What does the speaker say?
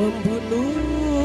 membunuh